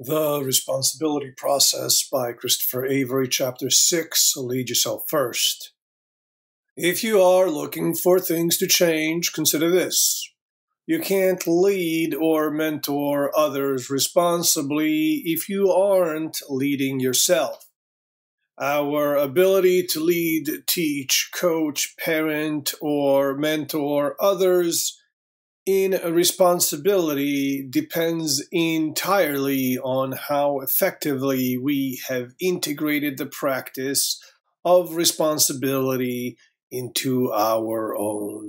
The Responsibility Process by Christopher Avery, Chapter 6 Lead Yourself First. If you are looking for things to change, consider this. You can't lead or mentor others responsibly if you aren't leading yourself. Our ability to lead, teach, coach, parent, or mentor others in responsibility depends entirely on how effectively we have integrated the practice of responsibility into our own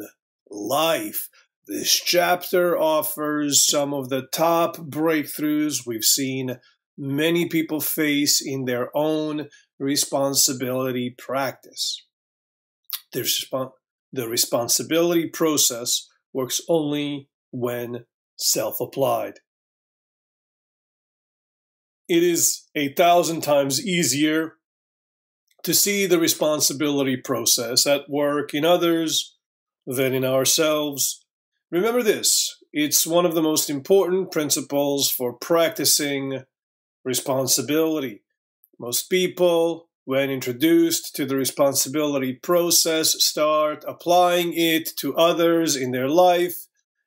life. This chapter offers some of the top breakthroughs we've seen many people face in their own responsibility practice. The, the responsibility process works only when self applied. It is a thousand times easier to see the responsibility process at work in others than in ourselves. Remember this it's one of the most important principles for practicing responsibility. Most people when introduced to the responsibility process, start applying it to others in their life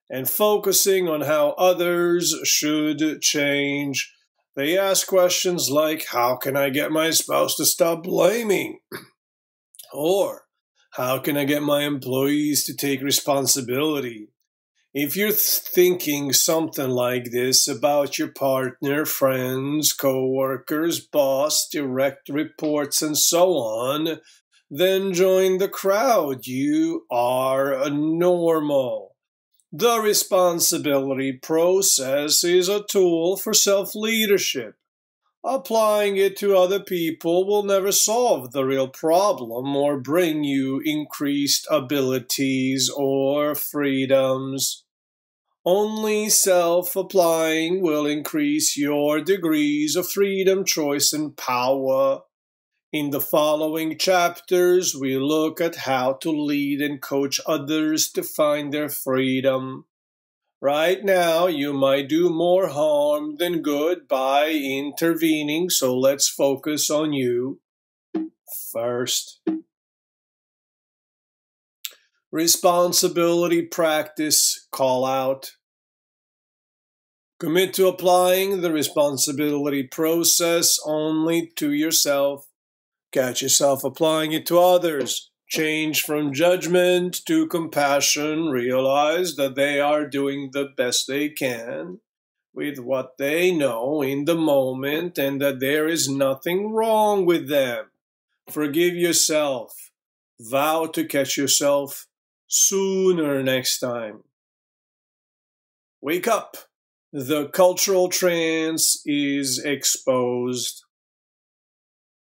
and focusing on how others should change. They ask questions like, How can I get my spouse to stop blaming? or, How can I get my employees to take responsibility? If you're thinking something like this about your partner, friends, co-workers, boss, direct reports, and so on, then join the crowd. You are normal. The responsibility process is a tool for self leadership. Applying it to other people will never solve the real problem or bring you increased abilities or freedoms. Only self applying will increase your degrees of freedom, choice, and power. In the following chapters, we look at how to lead and coach others to find their freedom. Right now, you might do more harm than good by intervening, so let's focus on you first. Responsibility practice call out. Commit to applying the responsibility process only to yourself. Catch yourself applying it to others. Change from judgment to compassion. Realize that they are doing the best they can with what they know in the moment and that there is nothing wrong with them. Forgive yourself. Vow to catch yourself sooner next time. Wake up! The cultural trance is exposed.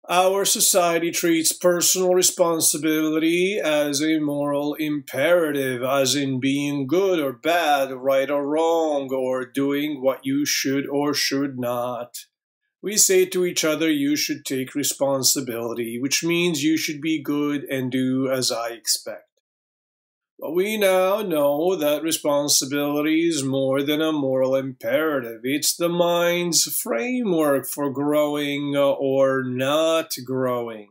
Our society treats personal responsibility as a moral imperative, as in being good or bad, right or wrong, or doing what you should or should not. We say to each other, You should take responsibility, which means you should be good and do as I expect. But we now know that responsibility is more than a moral imperative. It's the mind's framework for growing or not growing.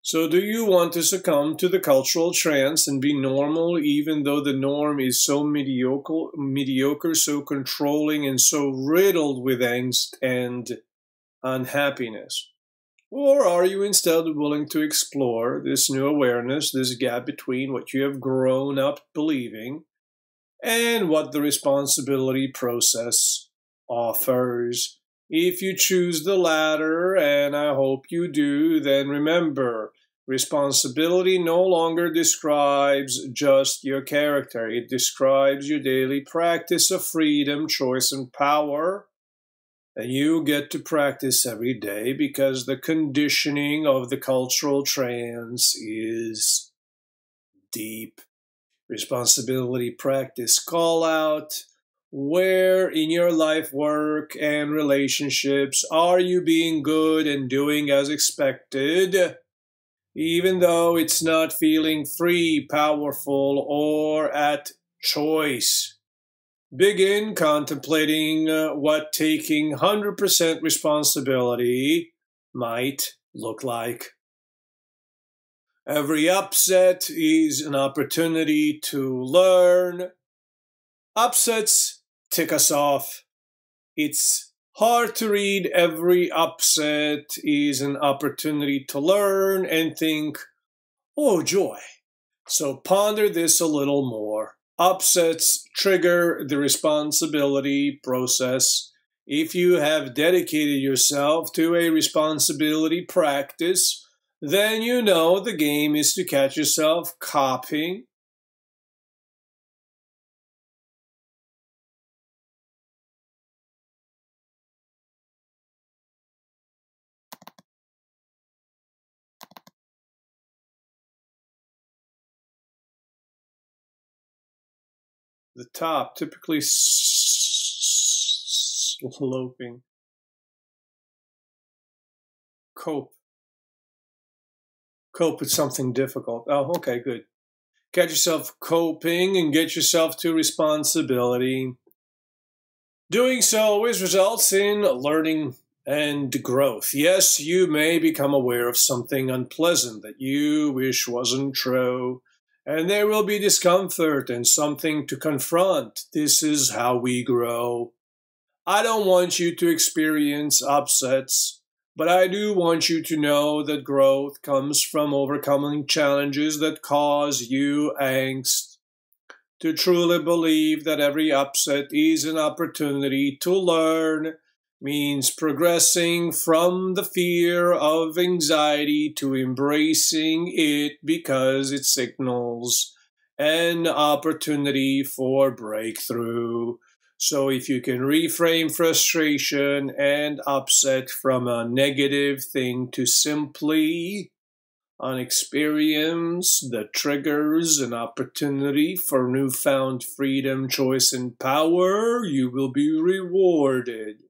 So, do you want to succumb to the cultural trance and be normal, even though the norm is so mediocre, mediocre, so controlling, and so riddled with angst and unhappiness? Or are you instead willing to explore this new awareness, this gap between what you have grown up believing and what the responsibility process offers? If you choose the latter, and I hope you do, then remember responsibility no longer describes just your character, it describes your daily practice of freedom, choice, and power and you get to practice every day because the conditioning of the cultural trance is deep. Responsibility practice call out. Where in your life, work, and relationships are you being good and doing as expected? even though it's not feeling free, powerful, or at choice. Begin contemplating uh, what taking 100% responsibility might look like. Every upset is an opportunity to learn. Upsets tick us off. It's hard to read. Every upset is an opportunity to learn and think, oh, joy. So ponder this a little more. Upsets trigger the responsibility process. If you have dedicated yourself to a responsibility practice, then you know the game is to catch yourself copying. The top typically sloping. Cope. Cope with something difficult. Oh, okay, good. Get yourself coping and get yourself to responsibility. Doing so always results in learning and growth. Yes, you may become aware of something unpleasant that you wish wasn't true, and there will be discomfort and something to confront. This is how we grow. I don't want you to experience upsets, but I do want you to know that growth comes from overcoming challenges that cause you angst. To truly believe that every upset is an opportunity to learn means progressing from the fear of anxiety to embracing it because it signals an opportunity for breakthrough. So if you can reframe frustration and upset from a negative thing to simply an experience that triggers an opportunity for newfound freedom, choice, and power, you will be rewarded.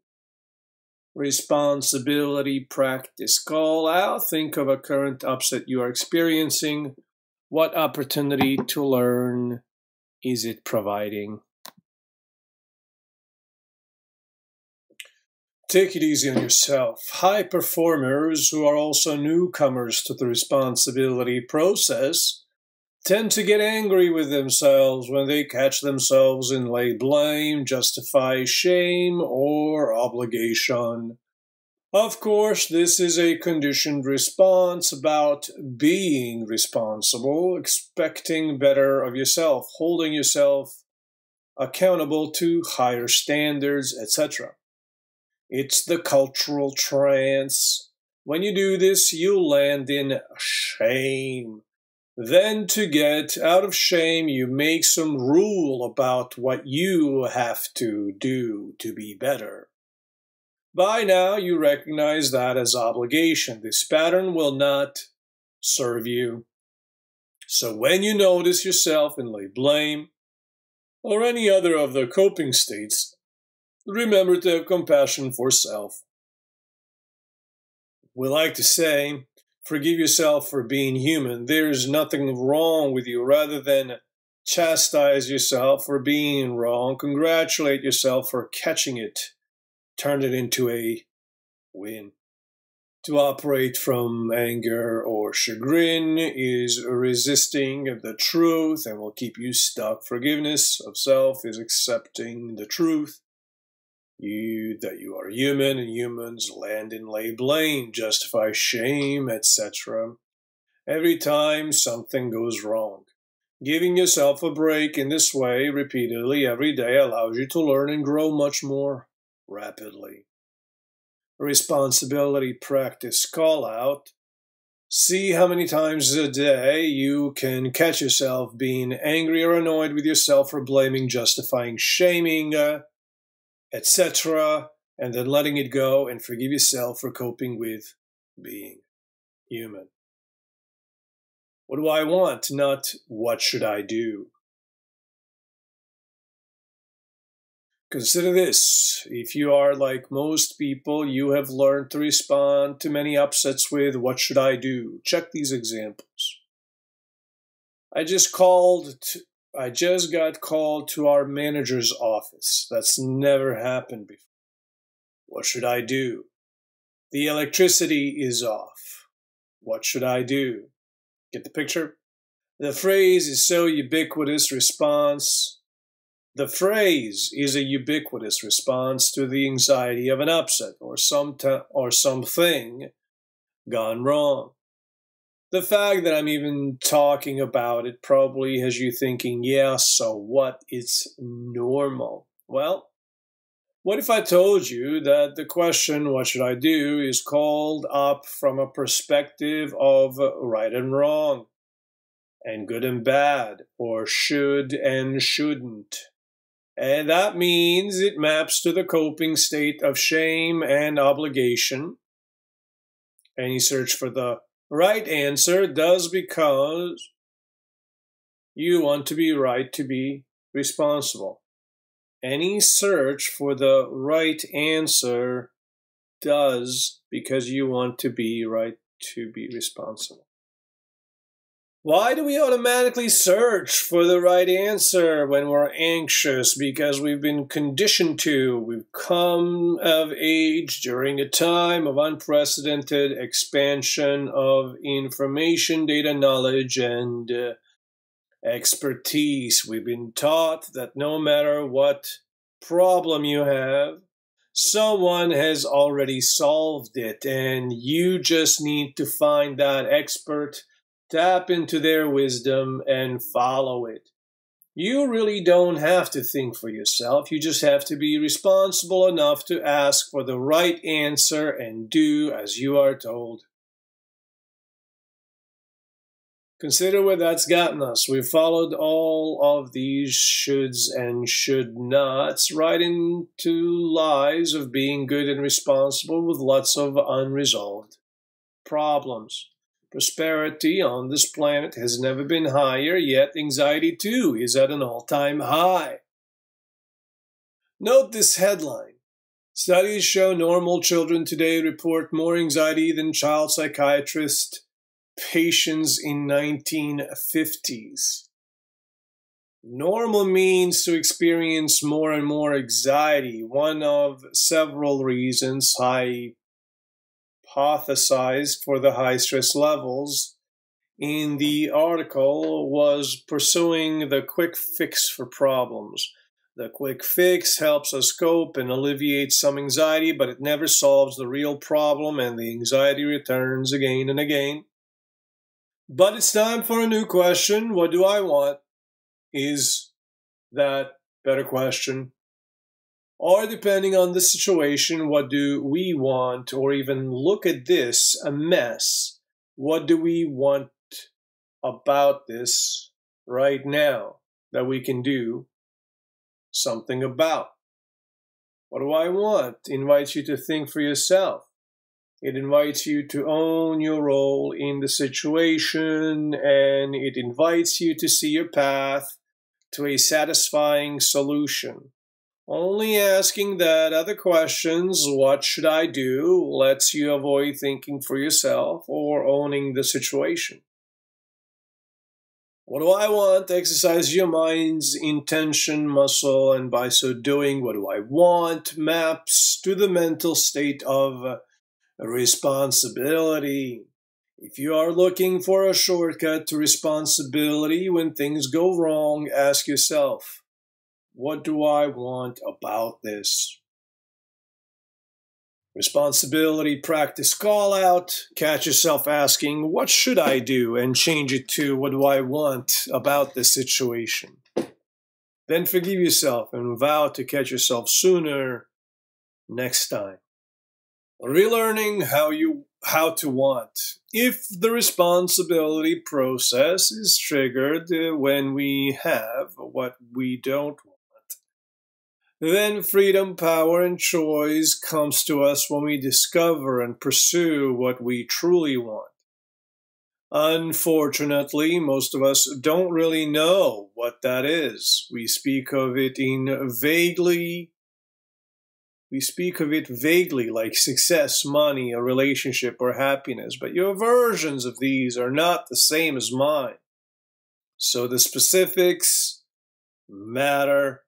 Responsibility practice call out. Think of a current upset you are experiencing. What opportunity to learn is it providing? Take it easy on yourself. High performers who are also newcomers to the responsibility process tend to get angry with themselves when they catch themselves in lay blame, justify shame, or obligation. Of course, this is a conditioned response about being responsible, expecting better of yourself, holding yourself accountable to higher standards, etc. It's the cultural trance. When you do this, you land in shame. Then, to get out of shame, you make some rule about what you have to do to be better. By now, you recognize that as obligation. This pattern will not serve you. So, when you notice yourself in lay blame or any other of the coping states, remember to have compassion for self. We like to say, forgive yourself for being human. There's nothing wrong with you. Rather than chastise yourself for being wrong, congratulate yourself for catching it. Turn it into a win. To operate from anger or chagrin is resisting the truth and will keep you stuck. Forgiveness of self is accepting the truth you that you are human and humans land in lay blame, justify shame, etc. Every time something goes wrong. Giving yourself a break in this way repeatedly every day allows you to learn and grow much more rapidly. Responsibility practice call out. See how many times a day you can catch yourself being angry or annoyed with yourself for blaming, justifying, shaming, uh, etc., and then letting it go and forgive yourself for coping with being human. What do I want? Not what should I do? Consider this. If you are like most people, you have learned to respond to many upsets with, What should I do? Check these examples. I just called, I just got called to our manager's office. That's never happened before. What should I do? The electricity is off. What should I do? Get the picture? The phrase is so ubiquitous response the phrase is a ubiquitous response to the anxiety of an upset or some or something gone wrong. The fact that I'm even talking about it probably has you thinking, yeah, so what? It's normal. Well, what if I told you that the question, what should I do, is called up from a perspective of right and wrong, and good and bad, or should and shouldn't? And that means it maps to the coping state of shame and obligation. And Any search for the right answer does because you want to be right to be responsible. Any search for the right answer does because you want to be right to be responsible. Why do we automatically search for the right answer when we're anxious? Because we've been conditioned to. We've come of age during a time of unprecedented expansion of information, data, knowledge, and uh, expertise. We've been taught that no matter what problem you have, someone has already solved it, and you just need to find that expert tap into their wisdom and follow it. You really don't have to think for yourself. You just have to be responsible enough to ask for the right answer and do as you are told. Consider where that's gotten us. We've followed all of these shoulds and should nots right into lives of being good and responsible with lots of unresolved problems. Prosperity on this planet has never been higher, yet anxiety too is at an all time high. Note this headline. Studies show normal children today report more anxiety than child psychiatrist patients in 1950s. Normal means to experience more and more anxiety. One of several reasons high hypothesized for the high stress levels in the article was pursuing the quick fix for problems. The quick fix helps us cope and alleviate some anxiety, but it never solves the real problem, and the anxiety returns again and again. But it's time for a new question. What do I want? Is that better question? Or depending on the situation, what do we want, or even look at this, a mess, what do we want about this right now that we can do something about? What do I want? It invites you to think for yourself. It invites you to own your role in the situation and it invites you to see your path to a satisfying solution. Only asking that other questions, what should I do, lets you avoid thinking for yourself or owning the situation. What do I want? Exercise your mind's intention muscle, and by so doing, what do I want? Maps to the mental state of responsibility. If you are looking for a shortcut to responsibility when things go wrong, ask yourself what do I want about this? Responsibility practice call out. Catch yourself asking, What should I do? and change it to, What do I want about this situation? Then forgive yourself and vow to catch yourself sooner next time. Relearning how you how to want. If the responsibility process is triggered uh, when we have what we don't want then freedom, power, and choice comes to us when we discover and pursue what we truly want. Unfortunately, most of us don't really know what that is. We speak of it in vaguely We speak of it vaguely, like success, money, a relationship, or happiness, but your versions of these are not the same as mine. So the specifics matter.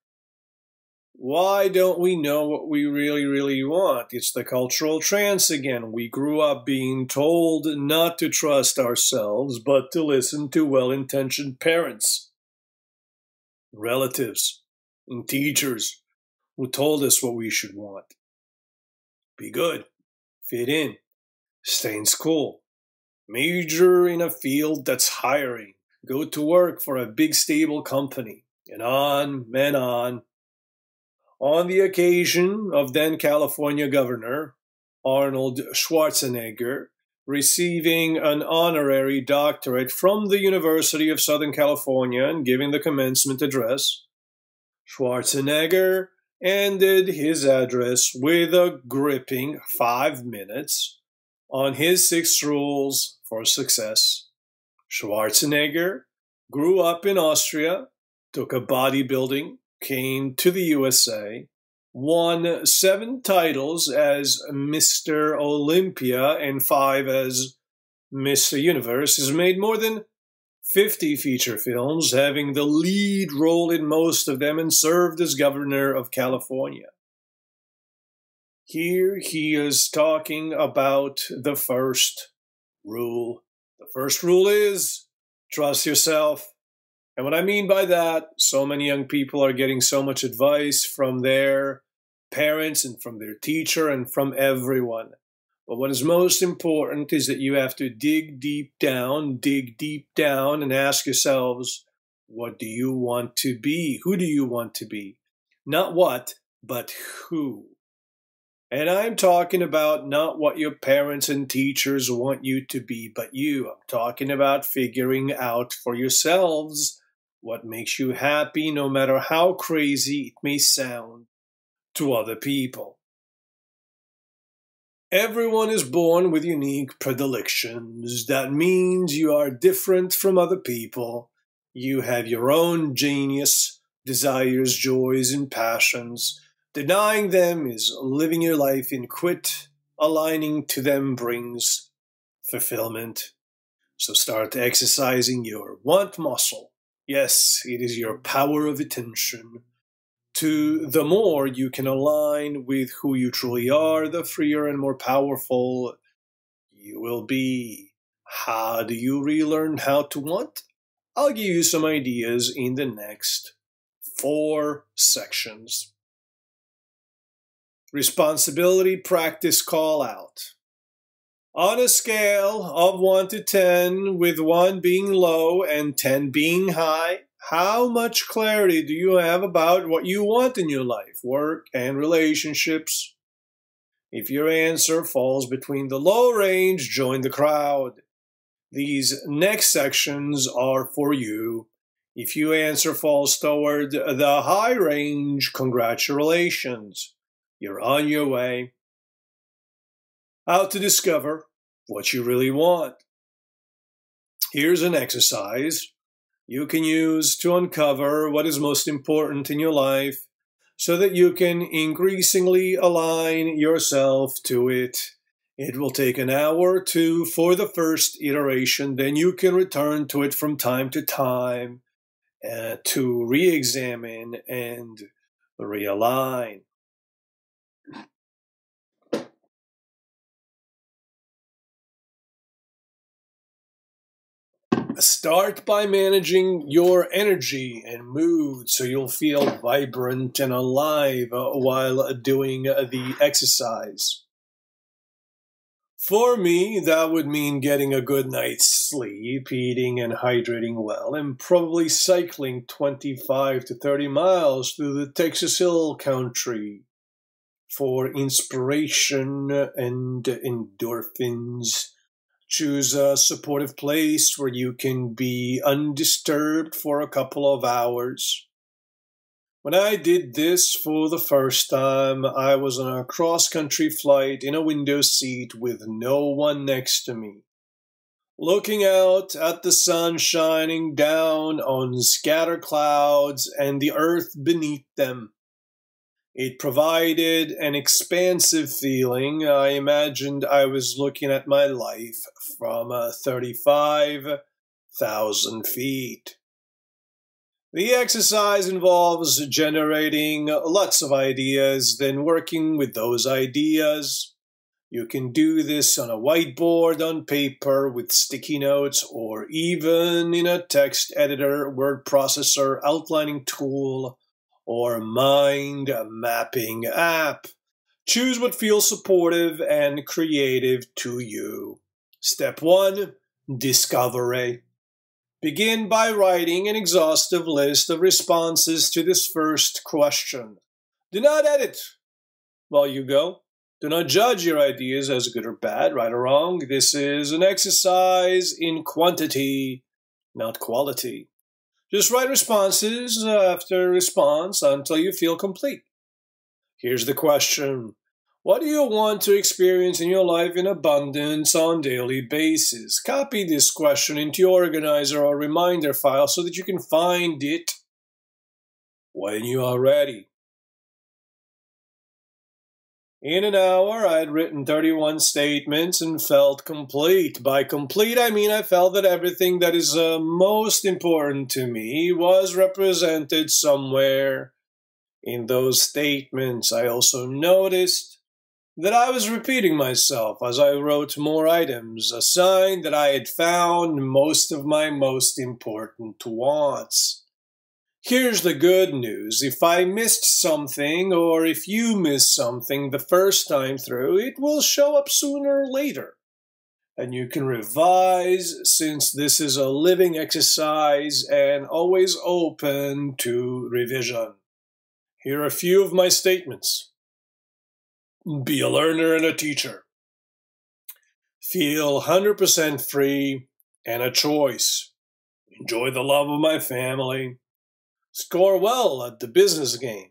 Why don't we know what we really, really want? It's the cultural trance again. We grew up being told not to trust ourselves, but to listen to well intentioned parents, relatives, and teachers who told us what we should want. Be good, fit in, stay in school, major in a field that's hiring, go to work for a big stable company, and on and on. On the occasion of then California Governor Arnold Schwarzenegger receiving an honorary doctorate from the University of Southern California and giving the commencement address, Schwarzenegger ended his address with a gripping five minutes on his six rules for success. Schwarzenegger grew up in Austria, took a bodybuilding, came to the USA, won seven titles as Mr. Olympia and five as Mr. Universe, has made more than 50 feature films, having the lead role in most of them, and served as governor of California. Here he is talking about the first rule. The first rule is trust yourself. And what I mean by that, so many young people are getting so much advice from their parents and from their teacher and from everyone. But what is most important is that you have to dig deep down, dig deep down, and ask yourselves, what do you want to be? Who do you want to be? Not what, but who. And I'm talking about not what your parents and teachers want you to be, but you. I'm talking about figuring out for yourselves what makes you happy, no matter how crazy it may sound to other people. Everyone is born with unique predilections. That means you are different from other people. You have your own genius, desires, joys, and passions. Denying them is living your life in quit. Aligning to them brings fulfillment. So start exercising your want muscle. Yes, it is your power of attention to the more you can align with who you truly are, the freer and more powerful you will be. How do you relearn how to want? I'll give you some ideas in the next four sections. Responsibility practice call out. On a scale of 1 to 10, with 1 being low and 10 being high, how much clarity do you have about what you want in your life, work, and relationships? If your answer falls between the low range, join the crowd. These next sections are for you. If your answer falls toward the high range, congratulations. You're on your way. How to discover what you really want. Here's an exercise you can use to uncover what is most important in your life so that you can increasingly align yourself to it. It will take an hour or two for the first iteration, then you can return to it from time to time uh, to re examine and realign. Start by managing your energy and mood so you'll feel vibrant and alive while doing the exercise. For me, that would mean getting a good night's sleep, eating and hydrating well, and probably cycling 25 to 30 miles through the Texas Hill Country for inspiration and endorphins choose a supportive place where you can be undisturbed for a couple of hours. When I did this for the first time, I was on a cross country flight in a window seat with no one next to me. Looking out at the sun shining down on scattered clouds and the earth beneath them. It provided an expansive feeling. I imagined I was looking at my life from uh, 35,000 feet. The exercise involves generating lots of ideas, then working with those ideas. You can do this on a whiteboard, on paper, with sticky notes, or even in a text editor, word processor, outlining tool, or mind mapping app. Choose what feels supportive and creative to you. Step 1 Discovery. Begin by writing an exhaustive list of responses to this first question. Do not edit while you go. Do not judge your ideas as good or bad, right or wrong. This is an exercise in quantity, not quality. Just write responses uh, after response until you feel complete. Here's the question What do you want to experience in your life in abundance on daily basis? Copy this question into your organizer or reminder file so that you can find it when you are ready. In an hour, I had written 31 statements and felt complete. By complete, I mean I felt that everything that is uh, most important to me was represented somewhere in those statements. I also noticed that I was repeating myself as I wrote more items, a sign that I had found most of my most important wants. Here's the good news. If I missed something, or if you missed something the first time through, it will show up sooner or later. And you can revise since this is a living exercise and always open to revision. Here are a few of my statements Be a learner and a teacher. Feel 100% free and a choice. Enjoy the love of my family Score well at the business game.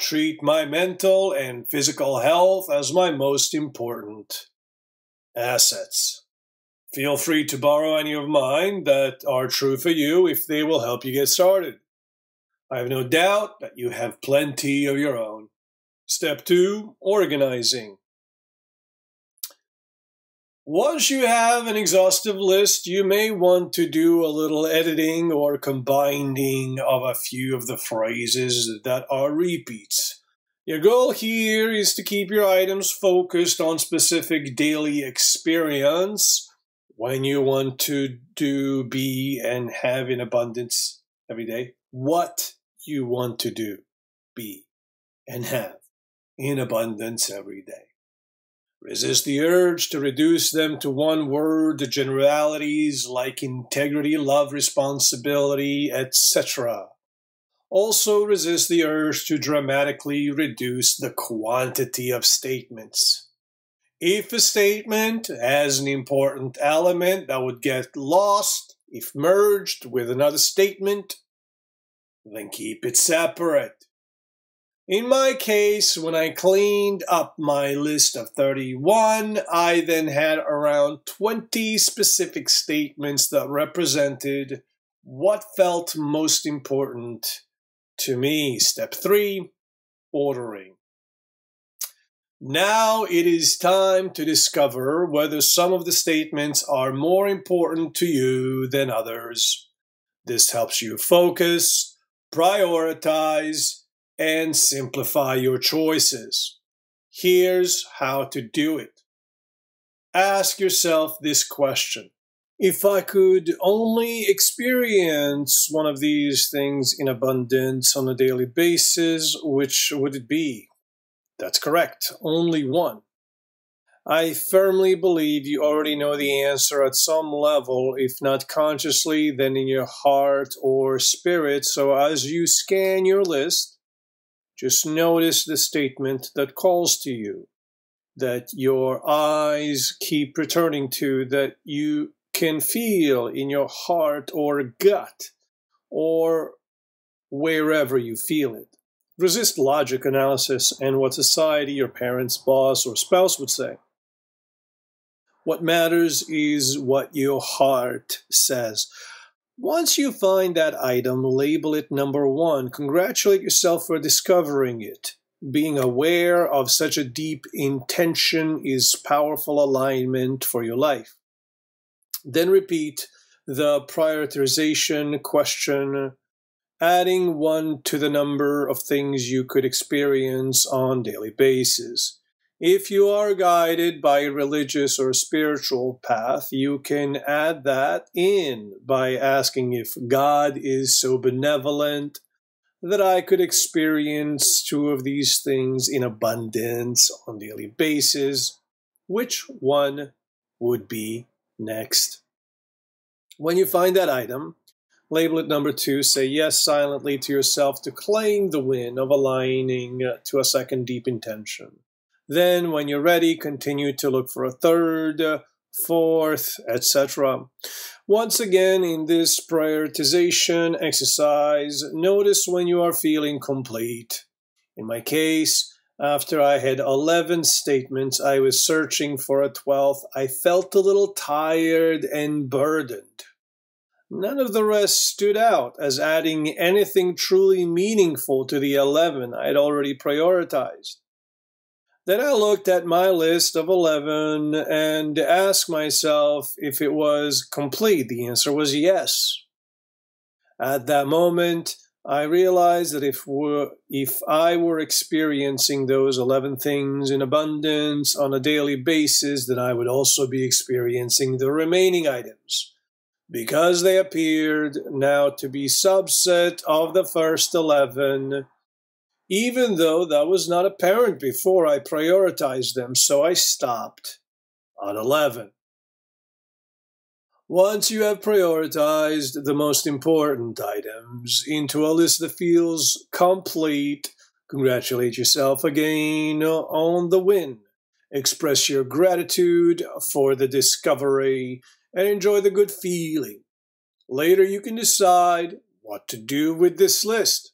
Treat my mental and physical health as my most important assets. Feel free to borrow any of mine that are true for you if they will help you get started. I have no doubt that you have plenty of your own. Step two, organizing. Once you have an exhaustive list, you may want to do a little editing or combining of a few of the phrases that are repeats. Your goal here is to keep your items focused on specific daily experience when you want to do, be, and have in abundance every day. What you want to do, be, and have in abundance every day. Resist the urge to reduce them to one word, generalities like integrity, love, responsibility, etc. Also resist the urge to dramatically reduce the quantity of statements. If a statement has an important element that would get lost if merged with another statement, then keep it separate. In my case, when I cleaned up my list of 31, I then had around 20 specific statements that represented what felt most important to me. Step three, ordering. Now it is time to discover whether some of the statements are more important to you than others. This helps you focus, prioritize, and simplify your choices. Here's how to do it. Ask yourself this question. If I could only experience one of these things in abundance on a daily basis, which would it be? That's correct, only one. I firmly believe you already know the answer at some level, if not consciously, then in your heart or spirit. So as you scan your list, just notice the statement that calls to you, that your eyes keep returning to, that you can feel in your heart or gut or wherever you feel it. Resist logic analysis and what society, your parents, boss, or spouse would say. What matters is what your heart says. Once you find that item, label it number one. Congratulate yourself for discovering it. being aware of such a deep intention is powerful alignment for your life. Then repeat the prioritization question, adding one to the number of things you could experience on daily basis. If you are guided by a religious or spiritual path, you can add that in by asking if God is so benevolent that I could experience two of these things in abundance on a daily basis. Which one would be next? When you find that item, label it number two, say yes silently to yourself to claim the win of aligning to a second deep intention. Then, when you're ready, continue to look for a third, fourth, etc. Once again, in this prioritization exercise, notice when you are feeling complete. In my case, after I had 11 statements, I was searching for a 12th. I felt a little tired and burdened. None of the rest stood out as adding anything truly meaningful to the 11 I had already prioritized. Then I looked at my list of 11 and asked myself if it was complete. The answer was yes. At that moment, I realized that if, if I were experiencing those 11 things in abundance on a daily basis, then I would also be experiencing the remaining items. Because they appeared now to be subset of the first 11, even though that was not apparent before I prioritized them, so I stopped on 11. Once you have prioritized the most important items into a list that feels complete, congratulate yourself again on the win. Express your gratitude for the discovery and enjoy the good feeling. Later, you can decide what to do with this list.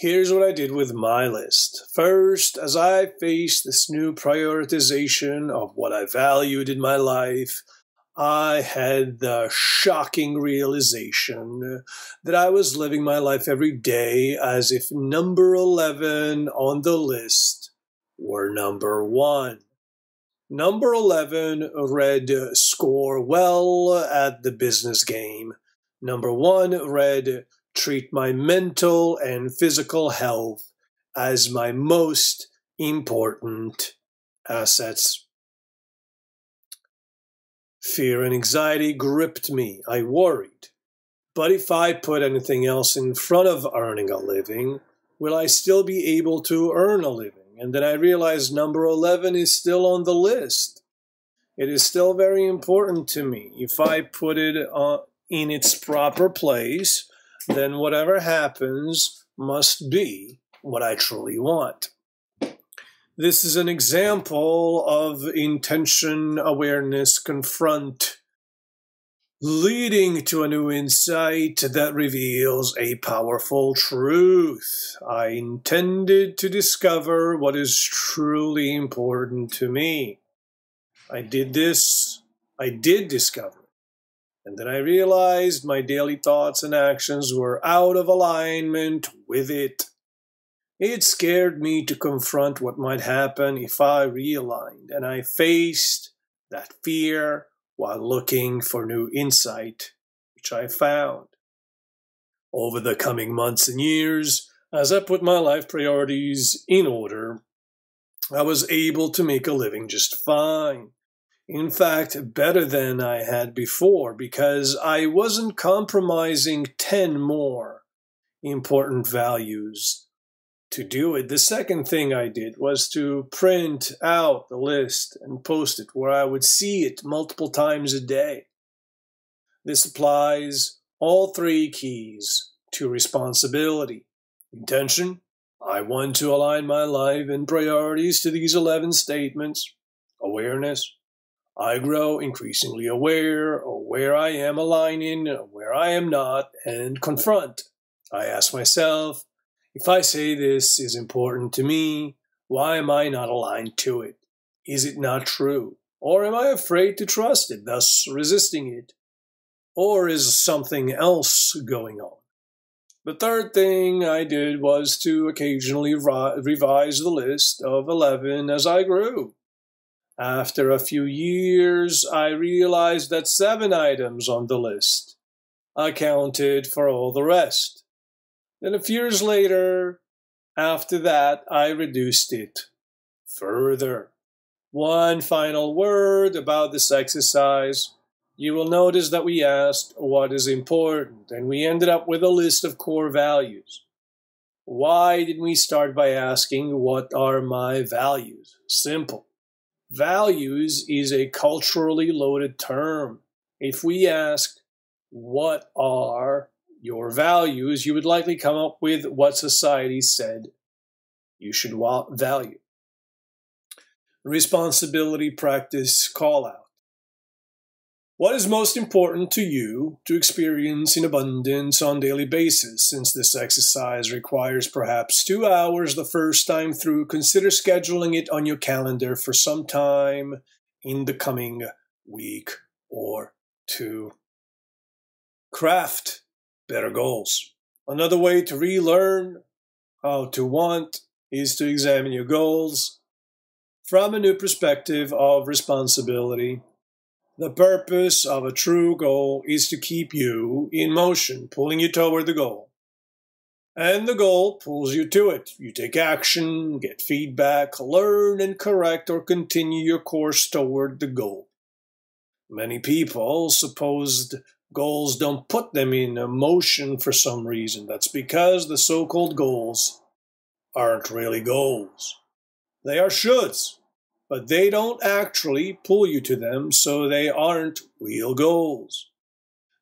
Here's what I did with my list. First, as I faced this new prioritization of what I valued in my life, I had the shocking realization that I was living my life every day as if number 11 on the list were number one. Number 11 read score well at the business game. Number one read treat my mental and physical health as my most important assets. Fear and anxiety gripped me. I worried. But if I put anything else in front of earning a living, will I still be able to earn a living? And then I realized number 11 is still on the list. It is still very important to me. If I put it uh, in its proper place, then whatever happens must be what I truly want. This is an example of intention awareness confront, leading to a new insight that reveals a powerful truth. I intended to discover what is truly important to me. I did this, I did discover and then I realized my daily thoughts and actions were out of alignment with it. It scared me to confront what might happen if I realigned, and I faced that fear while looking for new insight, which I found. Over the coming months and years, as I put my life priorities in order, I was able to make a living just fine. In fact, better than I had before because I wasn't compromising 10 more important values to do it. The second thing I did was to print out the list and post it where I would see it multiple times a day. This applies all three keys to responsibility. Intention, I want to align my life and priorities to these 11 statements. Awareness, I grow increasingly aware of where I am aligning, where I am not, and confront. I ask myself, if I say this is important to me, why am I not aligned to it? Is it not true? Or am I afraid to trust it, thus resisting it? Or is something else going on? The third thing I did was to occasionally revise the list of 11 as I grew. After a few years, I realized that seven items on the list accounted for all the rest. Then a few years later, after that, I reduced it further. One final word about this exercise. You will notice that we asked what is important, and we ended up with a list of core values. Why did we start by asking, What are my values? Simple. Values is a culturally loaded term. If we ask, What are your values, you would likely come up with what society said you should value. Responsibility practice call out. What is most important to you to experience in abundance on daily basis? Since this exercise requires perhaps two hours the first time through, consider scheduling it on your calendar for some time in the coming week or two. Craft better goals. Another way to relearn how to want is to examine your goals from a new perspective of responsibility. The purpose of a true goal is to keep you in motion, pulling you toward the goal. And the goal pulls you to it. You take action, get feedback, learn and correct or continue your course toward the goal. Many people supposed goals don't put them in motion for some reason. That's because the so called goals aren't really goals. They are shoulds, but they don't actually pull you to them, so they aren't real goals.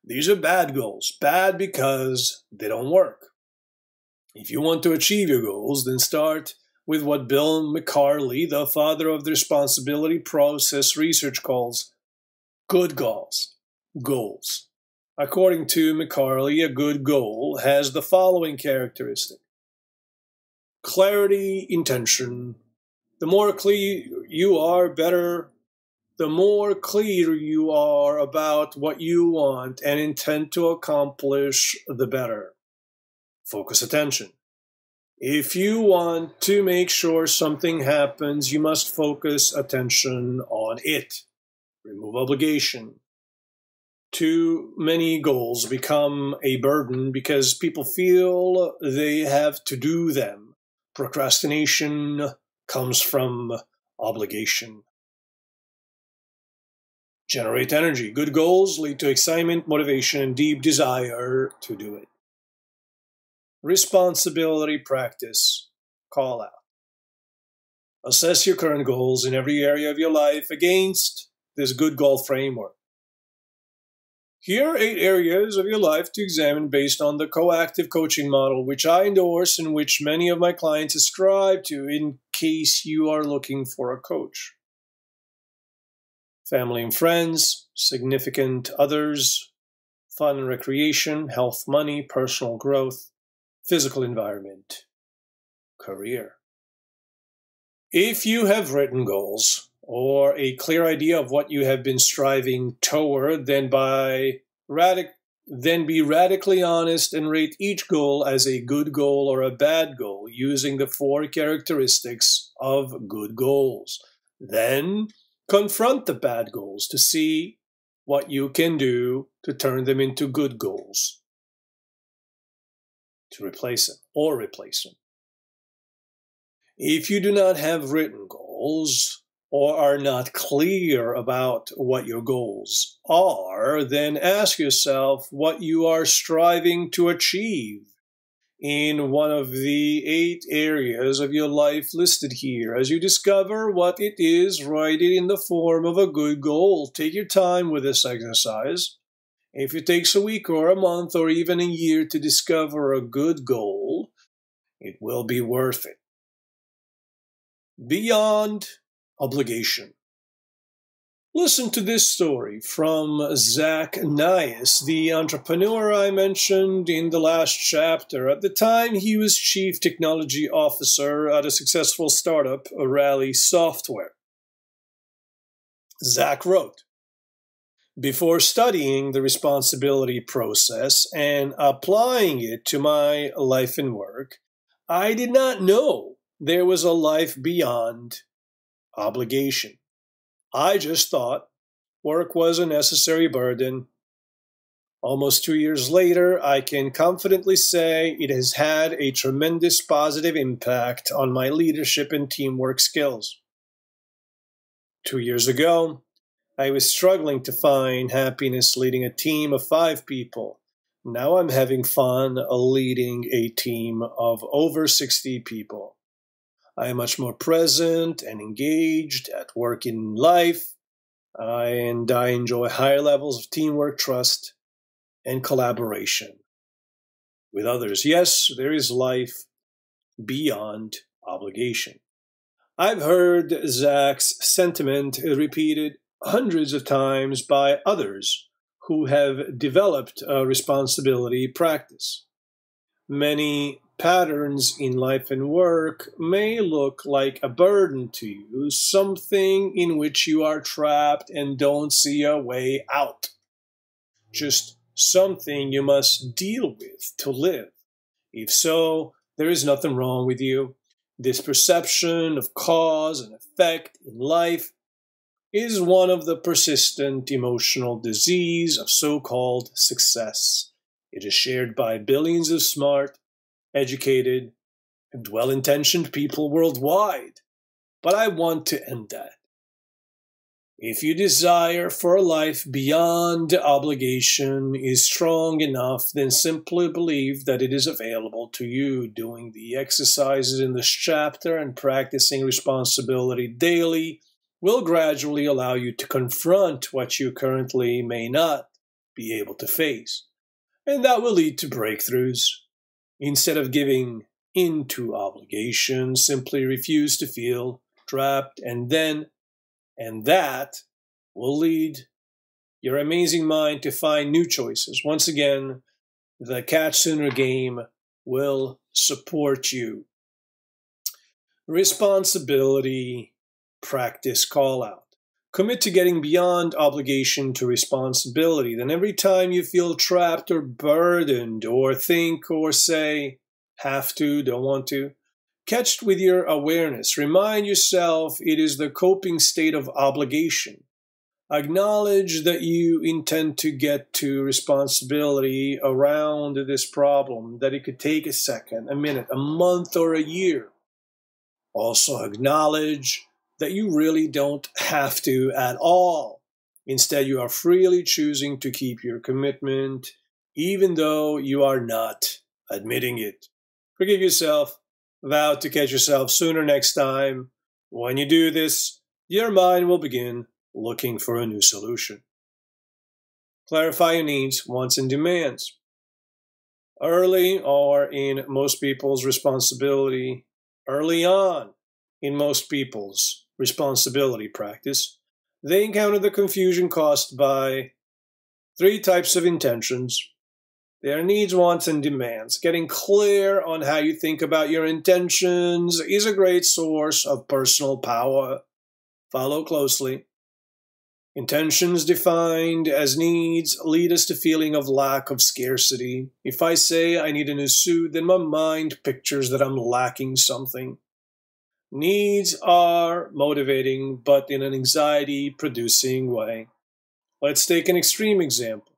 These are bad goals. Bad because they don't work. If you want to achieve your goals, then start with what Bill McCarley, the father of the responsibility process research, calls good goals. Goals. According to McCarley, a good goal has the following characteristic clarity, intention. The more clear you are, better. The more clear you are about what you want and intend to accomplish, the better. Focus attention. If you want to make sure something happens, you must focus attention on it. Remove obligation too many goals become a burden because people feel they have to do them. Procrastination comes from obligation. Generate energy. Good goals lead to excitement, motivation, and deep desire to do it. Responsibility practice. Call out. Assess your current goals in every area of your life against this good goal framework. Here are eight areas of your life to examine based on the coactive coaching model, which I endorse and which many of my clients ascribe to in case you are looking for a coach. Family and friends, significant others, fun and recreation, health, money, personal growth, physical environment, career. If you have written goals, or a clear idea of what you have been striving toward, then by radic- then be radically honest and rate each goal as a good goal or a bad goal using the four characteristics of good goals. Then confront the bad goals to see what you can do to turn them into good goals. To replace them or replace them. If you do not have written goals, or are not clear about what your goals are, then ask yourself what you are striving to achieve in one of the eight areas of your life listed here. As you discover what it is, write it in the form of a good goal. Take your time with this exercise. If it takes a week or a month or even a year to discover a good goal, it will be worth it. Beyond obligation. Listen to this story from Zach Nies, the entrepreneur I mentioned in the last chapter. At the time, he was chief technology officer at a successful startup, Rally Software. Zach wrote, Before studying the responsibility process and applying it to my life and work, I did not know there was a life beyond obligation. I just thought work was a necessary burden. Almost two years later, I can confidently say it has had a tremendous positive impact on my leadership and teamwork skills. Two years ago, I was struggling to find happiness leading a team of five people. Now I'm having fun leading a team of over 60 people. I am much more present and engaged at work in life, and I enjoy higher levels of teamwork, trust, and collaboration with others. Yes, there is life beyond obligation. I've heard Zach's sentiment repeated hundreds of times by others who have developed a responsibility practice. Many patterns in life and work may look like a burden to you, something in which you are trapped and don't see a way out. Just something you must deal with to live. If so, there is nothing wrong with you. This perception of cause and effect in life is one of the persistent emotional disease of so-called success. It is shared by billions of smart, educated, and well-intentioned people worldwide. But I want to end that. If your desire for a life beyond obligation is strong enough, then simply believe that it is available to you. Doing the exercises in this chapter and practicing responsibility daily will gradually allow you to confront what you currently may not be able to face. And that will lead to breakthroughs. Instead of giving into obligation, simply refuse to feel trapped, and then, and that will lead your amazing mind to find new choices. Once again, the Catch Sooner game will support you. Responsibility practice call out. Commit to getting beyond obligation to responsibility. Then every time you feel trapped or burdened or think or say, have to, don't want to, catch with your awareness. Remind yourself it is the coping state of obligation. Acknowledge that you intend to get to responsibility around this problem, that it could take a second, a minute, a month, or a year. Also acknowledge that you really don't have to at all. Instead, you are freely choosing to keep your commitment, even though you are not admitting it. Forgive yourself, vow to catch yourself sooner next time. When you do this, your mind will begin looking for a new solution. Clarify your needs, wants, and demands. Early or in most people's responsibility, early on in most people's responsibility practice, they encounter the confusion caused by three types of intentions their needs, wants, and demands. Getting clear on how you think about your intentions is a great source of personal power. Follow closely. Intentions defined as needs lead us to feeling of lack of scarcity. If I say I need a new suit, then my mind pictures that I'm lacking something. Needs are motivating, but in an anxiety producing way. Let's take an extreme example.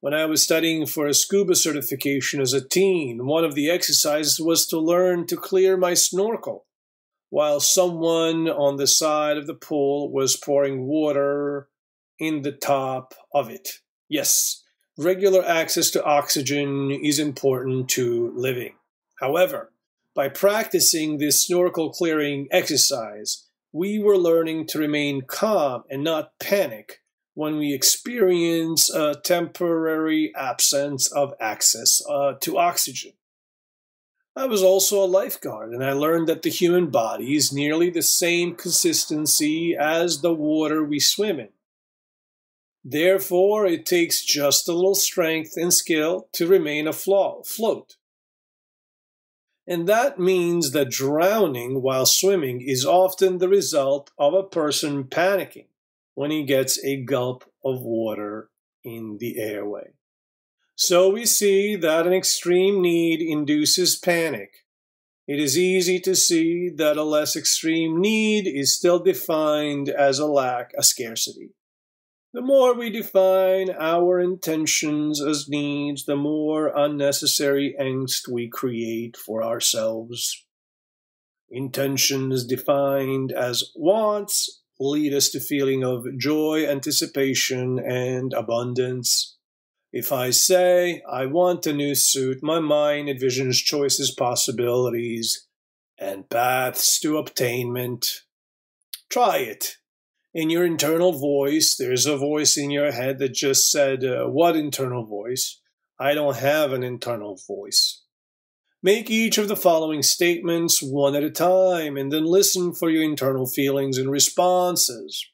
When I was studying for a scuba certification as a teen, one of the exercises was to learn to clear my snorkel while someone on the side of the pool was pouring water in the top of it. Yes, regular access to oxygen is important to living. However, by practicing this snorkel clearing exercise, we were learning to remain calm and not panic when we experience a temporary absence of access uh, to oxygen. I was also a lifeguard, and I learned that the human body is nearly the same consistency as the water we swim in. Therefore, it takes just a little strength and skill to remain afloat. And that means that drowning while swimming is often the result of a person panicking when he gets a gulp of water in the airway. So we see that an extreme need induces panic. It is easy to see that a less extreme need is still defined as a lack, a scarcity. The more we define our intentions as needs, the more unnecessary angst we create for ourselves. Intentions defined as wants lead us to feeling of joy, anticipation, and abundance. If I say, I want a new suit, my mind envisions choices, possibilities, and paths to obtainment. Try it. In your internal voice, there's a voice in your head that just said, uh, What internal voice? I don't have an internal voice. Make each of the following statements one at a time and then listen for your internal feelings and responses.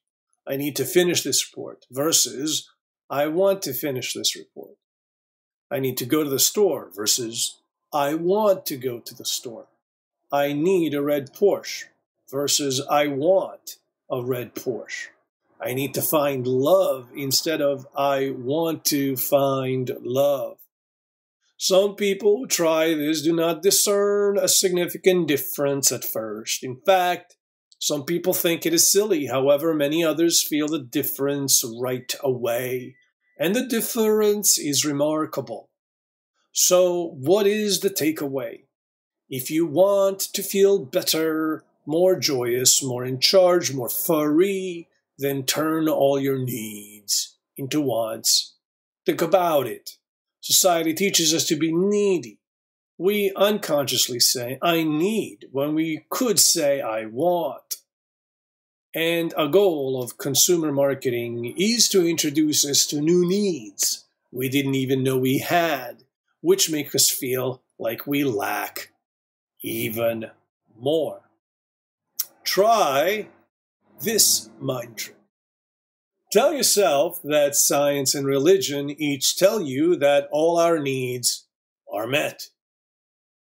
I need to finish this report versus I want to finish this report. I need to go to the store versus I want to go to the store. I need a red Porsche versus I want a red Porsche. I need to find love instead of I want to find love. Some people who try this do not discern a significant difference at first. In fact, some people think it is silly, however, many others feel the difference right away. And the difference is remarkable. So, what is the takeaway? If you want to feel better, more joyous, more in charge, more free, then turn all your needs into wants. Think about it. Society teaches us to be needy we unconsciously say, I need, when we could say, I want. And a goal of consumer marketing is to introduce us to new needs we didn't even know we had, which make us feel like we lack even more. Try this mind trick. Tell yourself that science and religion each tell you that all our needs are met.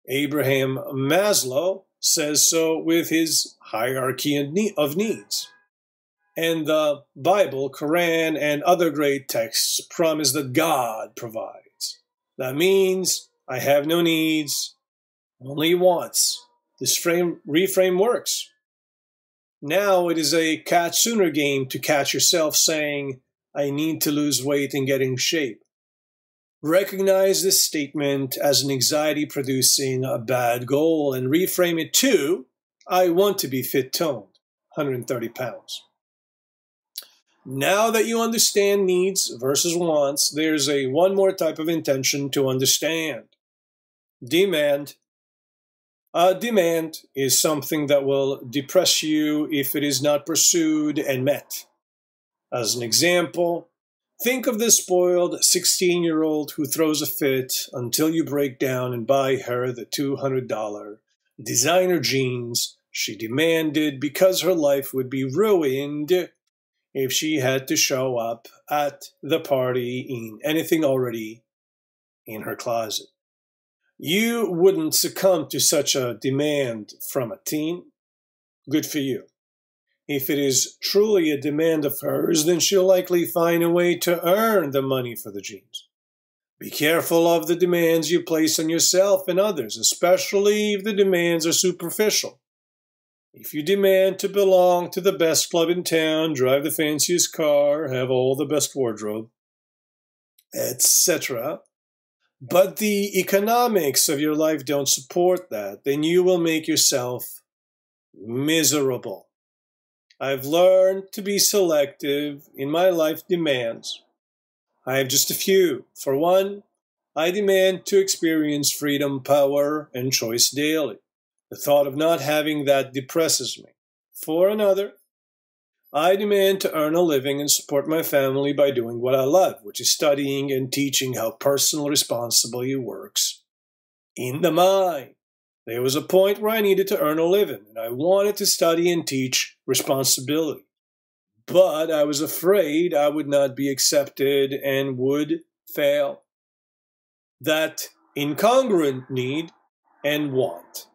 Abraham Maslow says so with his hierarchy of needs. And the Bible, Quran, and other great texts promise that God provides. That means I have no needs, only wants. This frame reframe works. Now it is a catch sooner game to catch yourself saying, I need to lose weight and get in shape. Recognize this statement as an anxiety producing a bad goal and reframe it to I want to be fit toned, 130 pounds. Now that you understand needs versus wants, there's a one more type of intention to understand. Demand. A demand is something that will depress you if it is not pursued and met. As an example, Think of the spoiled 16 year old who throws a fit until you break down and buy her the $200 designer jeans she demanded because her life would be ruined if she had to show up at the party in anything already in her closet. You wouldn't succumb to such a demand from a teen. Good for you. If it is truly a demand of hers, then she'll likely find a way to earn the money for the jeans. Be careful of the demands you place on yourself and others, especially if the demands are superficial. If you demand to belong to the best club in town, drive the fanciest car, have all the best wardrobe, etc., but the economics of your life don't support that, then you will make yourself miserable. I've learned to be selective in my life demands. I have just a few. For one, I demand to experience freedom, power, and choice daily. The thought of not having that depresses me. For another, I demand to earn a living and support my family by doing what I love, which is studying and teaching how personal responsibility works in the mind. There was a point where I needed to earn a living, and I wanted to study and teach responsibility. But I was afraid I would not be accepted and would fail. That incongruent need and want.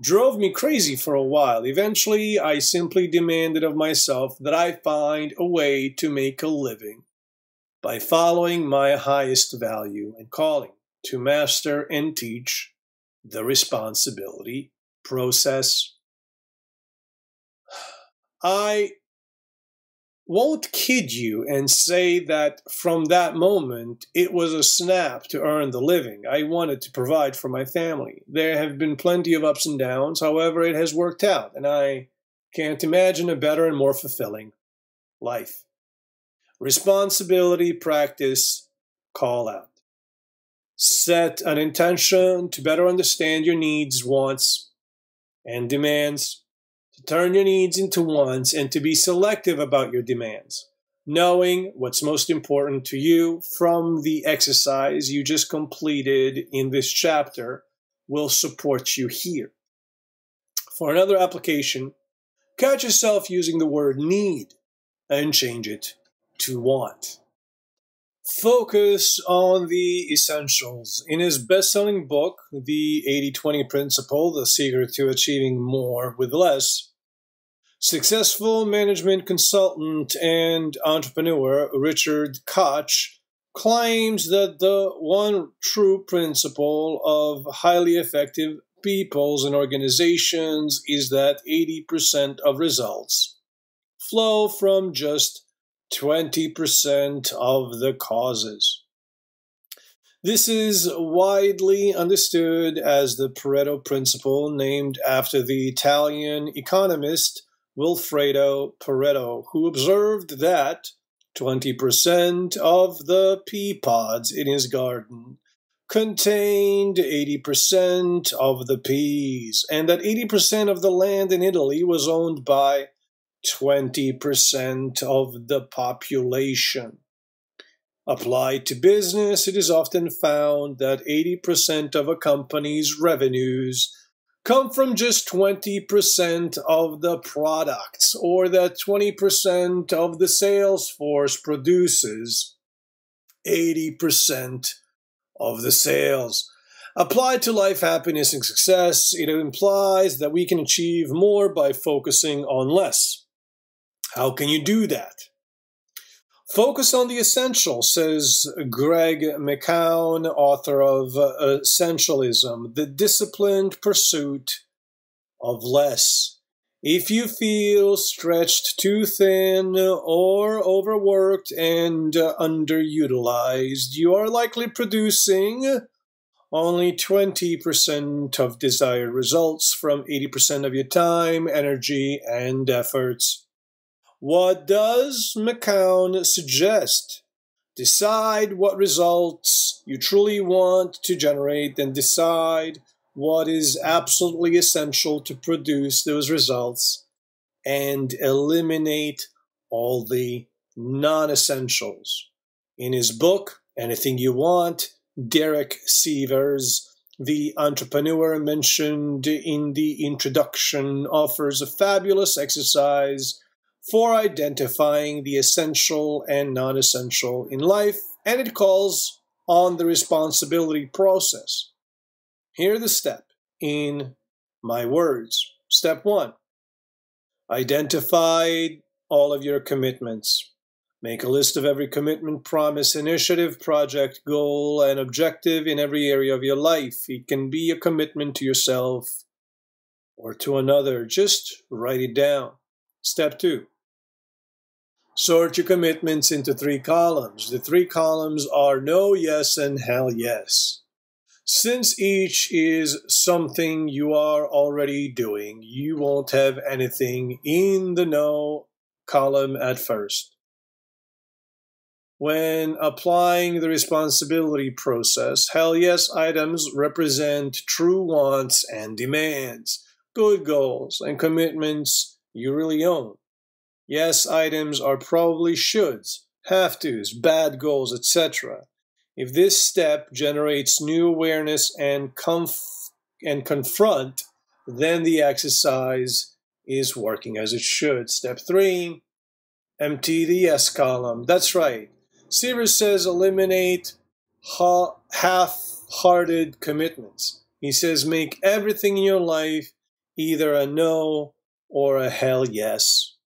Drove me crazy for a while. Eventually, I simply demanded of myself that I find a way to make a living by following my highest value and calling to master and teach the responsibility process. I won't kid you and say that from that moment it was a snap to earn the living. I wanted to provide for my family. There have been plenty of ups and downs, however, it has worked out, and I can't imagine a better and more fulfilling life. Responsibility, practice, call out. Set an intention to better understand your needs, wants, and demands to turn your needs into wants and to be selective about your demands. Knowing what's most important to you from the exercise you just completed in this chapter will support you here. For another application, catch yourself using the word need and change it to want. Focus on the essentials. In his best selling book, The 80 20 Principle The Secret to Achieving More with Less, Successful management consultant and entrepreneur Richard Koch claims that the one true principle of highly effective peoples and organizations is that 80% of results flow from just 20% of the causes. This is widely understood as the Pareto principle, named after the Italian economist Vilfredo Pareto, who observed that 20% of the pea pods in his garden contained 80% of the peas, and that 80% of the land in Italy was owned by 20% of the population. Applied to business, it is often found that 80% of a company's revenues come from just 20% of the products, or that 20% of the sales force produces 80% of the sales. Applied to life, happiness, and success, it implies that we can achieve more by focusing on less. How can you do that? Focus on the essential, says Greg McKeown, author of Essentialism, the disciplined pursuit of less. If you feel stretched too thin or overworked and underutilized, you are likely producing only 20% of desired results from 80% of your time, energy, and efforts. What does McKeown suggest? Decide what results you truly want to generate, then decide what is absolutely essential to produce those results, and eliminate all the non essentials. In his book, Anything You Want, Derek Sivers, the entrepreneur mentioned in the introduction, offers a fabulous exercise for identifying the essential and non essential in life, and it calls on the responsibility process. Here the step in my words. Step one identify all of your commitments. Make a list of every commitment, promise, initiative, project, goal, and objective in every area of your life. It can be a commitment to yourself or to another. Just write it down. Step two Sort your commitments into three columns. The three columns are no, yes, and hell yes. Since each is something you are already doing, you won't have anything in the no column at first. When applying the responsibility process, hell yes items represent true wants and demands, good goals, and commitments you really own. Yes items are probably shoulds, have tos, bad goals, etc. If this step generates new awareness and, conf- and confront, then the exercise is working as it should. Step three, empty the yes column. That's right. Sivers says eliminate ha- half hearted commitments. He says make everything in your life either a no or a hell yes.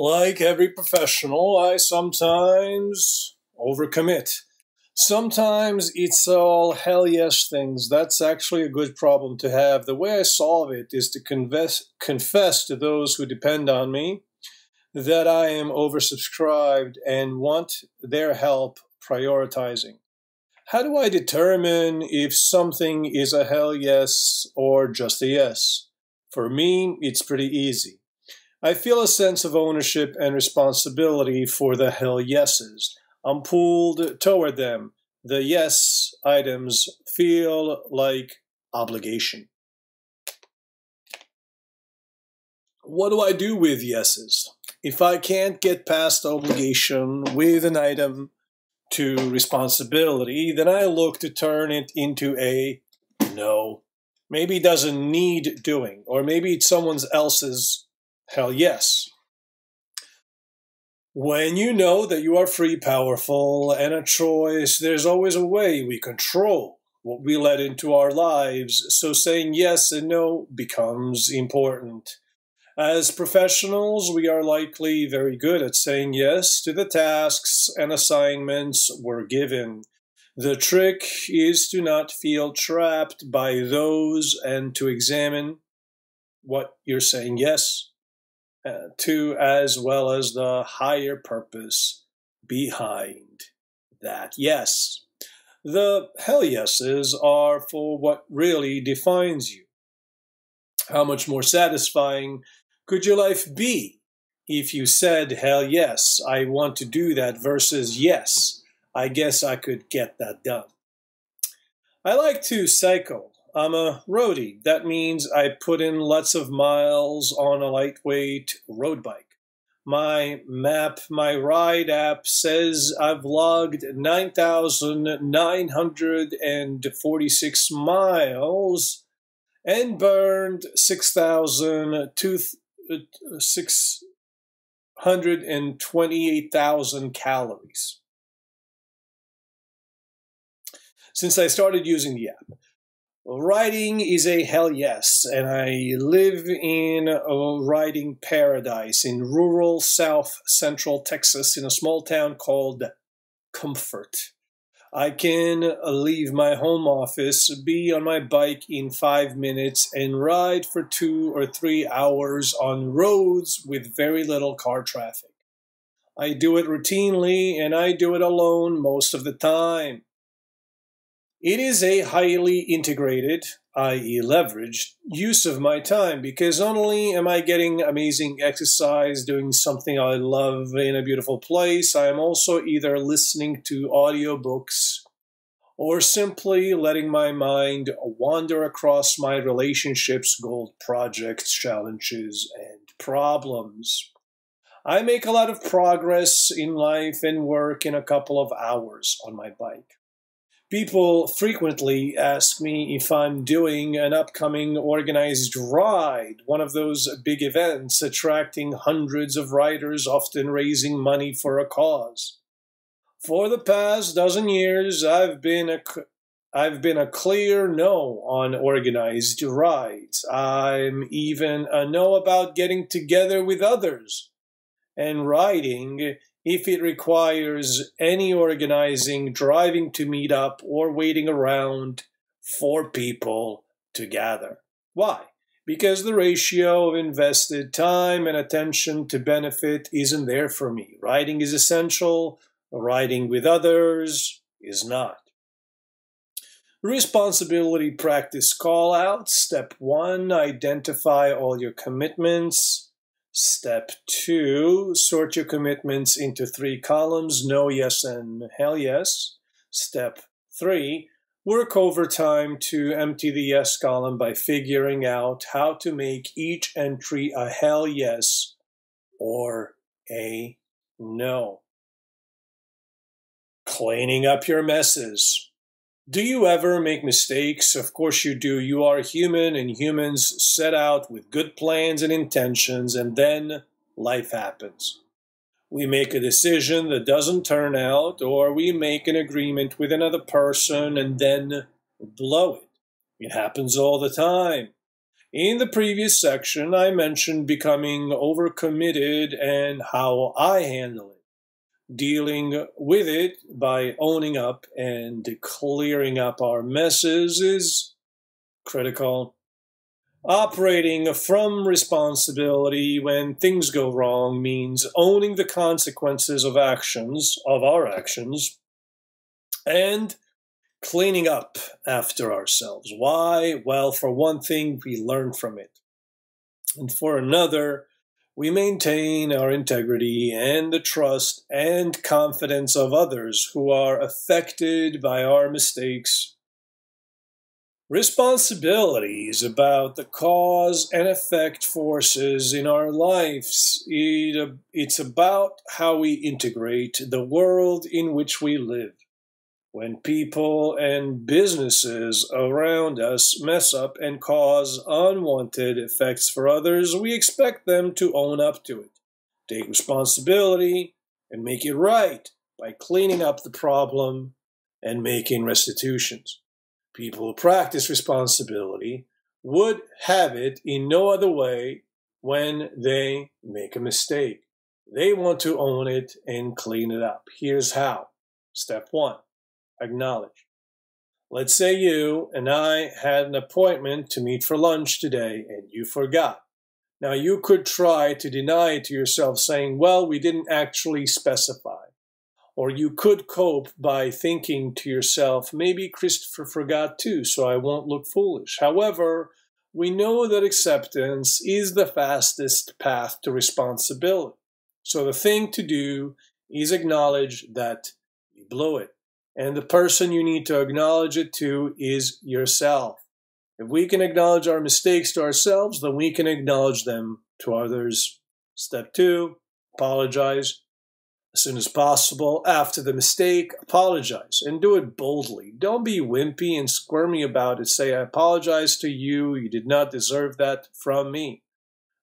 Like every professional, I sometimes overcommit. Sometimes it's all hell yes things. That's actually a good problem to have. The way I solve it is to confess, confess to those who depend on me that I am oversubscribed and want their help prioritizing. How do I determine if something is a hell yes or just a yes? For me, it's pretty easy. I feel a sense of ownership and responsibility for the hell yeses. I'm pulled toward them. The yes items feel like obligation. What do I do with yeses? If I can't get past obligation with an item to responsibility, then I look to turn it into a no. Maybe it doesn't need doing, or maybe it's someone else's hell yes. When you know that you are free, powerful, and a choice, there's always a way we control what we let into our lives, so saying yes and no becomes important. As professionals, we are likely very good at saying yes to the tasks and assignments we're given. The trick is to not feel trapped by those and to examine what you're saying yes uh, to, as well as the higher purpose behind that yes. The hell yeses are for what really defines you. How much more satisfying could your life be if you said, hell yes, I want to do that, versus yes, I guess I could get that done? I like to cycle. I'm a roadie. That means I put in lots of miles on a lightweight road bike. My map, my ride app says I've logged 9,946 miles and burned 6,000 uh, 628,000 calories since I started using the app. Writing is a hell yes, and I live in a writing paradise in rural south central Texas in a small town called Comfort. I can leave my home office, be on my bike in five minutes, and ride for two or three hours on roads with very little car traffic. I do it routinely and I do it alone most of the time. It is a highly integrated, i.e., leveraged, use of my time because not only am I getting amazing exercise, doing something I love in a beautiful place, I am also either listening to audiobooks or simply letting my mind wander across my relationships, goal projects, challenges, and problems. I make a lot of progress in life and work in a couple of hours on my bike. People frequently ask me if I'm doing an upcoming organized ride, one of those big events attracting hundreds of riders, often raising money for a cause. For the past dozen years, I've been a I've been a clear no on organized rides. I'm even a no about getting together with others and riding if it requires any organizing, driving to meet up, or waiting around for people to gather. Why? Because the ratio of invested time and attention to benefit isn't there for me. Riding is essential, riding with others is not. Responsibility practice call out. Step one, identify all your commitments. Step two, sort your commitments into three columns no, yes, and hell yes. Step three, work overtime to empty the yes column by figuring out how to make each entry a hell yes or a no. Cleaning up your messes. Do you ever make mistakes? Of course you do. You are human, and humans set out with good plans and intentions, and then life happens. We make a decision that doesn't turn out, or we make an agreement with another person and then blow it. It happens all the time. In the previous section, I mentioned becoming overcommitted and how I handle it. Dealing with it by owning up and clearing up our messes is critical. Operating from responsibility when things go wrong means owning the consequences of actions, of our actions, and cleaning up after ourselves. Why? Well, for one thing, we learn from it. And for another, we maintain our integrity and the trust and confidence of others who are affected by our mistakes. Responsibilities about the cause and effect forces in our lives. It, it's about how we integrate the world in which we live. When people and businesses around us mess up and cause unwanted effects for others, we expect them to own up to it, take responsibility, and make it right by cleaning up the problem and making restitutions. People who practice responsibility would have it in no other way when they make a mistake. They want to own it and clean it up. Here's how. Step one acknowledge. Let's say you and I had an appointment to meet for lunch today and you forgot. Now you could try to deny it to yourself saying, well, we didn't actually specify. Or you could cope by thinking to yourself, maybe Christopher forgot too, so I won't look foolish. However, we know that acceptance is the fastest path to responsibility. So the thing to do is acknowledge that you blew it. And the person you need to acknowledge it to is yourself. If we can acknowledge our mistakes to ourselves, then we can acknowledge them to others. Step two, apologize. As soon as possible, after the mistake, apologize and do it boldly. Don't be wimpy and squirmy about it. Say, I apologize to you. You did not deserve that from me.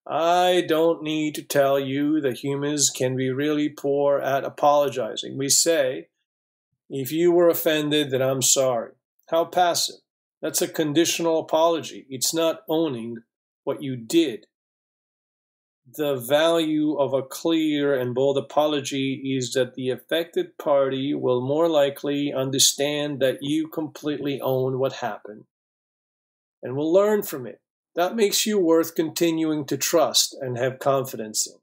I don't need to tell you that humans can be really poor at apologizing. We say, if you were offended, then I'm sorry. How passive. That's a conditional apology. It's not owning what you did. The value of a clear and bold apology is that the affected party will more likely understand that you completely own what happened and will learn from it. That makes you worth continuing to trust and have confidence in.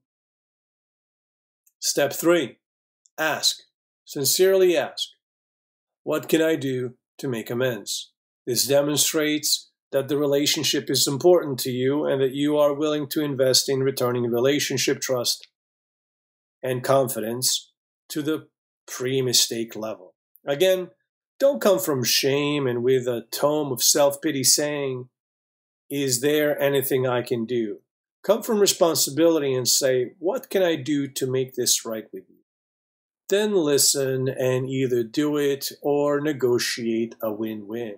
Step three ask. Sincerely ask. What can I do to make amends? This demonstrates that the relationship is important to you and that you are willing to invest in returning relationship trust and confidence to the pre mistake level. Again, don't come from shame and with a tome of self pity saying, Is there anything I can do? Come from responsibility and say, What can I do to make this right with you? Then listen and either do it or negotiate a win win.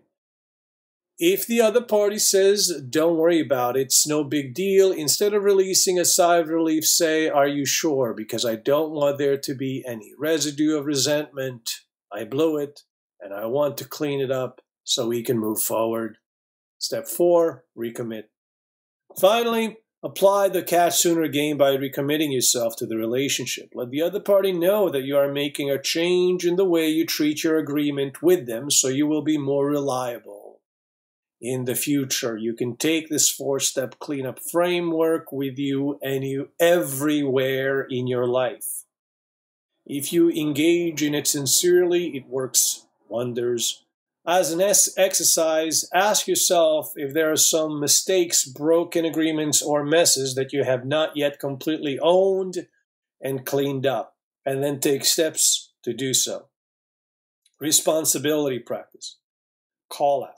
If the other party says, don't worry about it, it's no big deal, instead of releasing a sigh of relief, say, Are you sure? Because I don't want there to be any residue of resentment. I blew it, and I want to clean it up so we can move forward. Step four, recommit. Finally, Apply the catch sooner game by recommitting yourself to the relationship. Let the other party know that you are making a change in the way you treat your agreement with them so you will be more reliable. In the future, you can take this four step cleanup framework with you and you everywhere in your life. If you engage in it sincerely, it works wonders as an exercise, ask yourself if there are some mistakes, broken agreements, or messes that you have not yet completely owned and cleaned up, and then take steps to do so. Responsibility practice. Call out.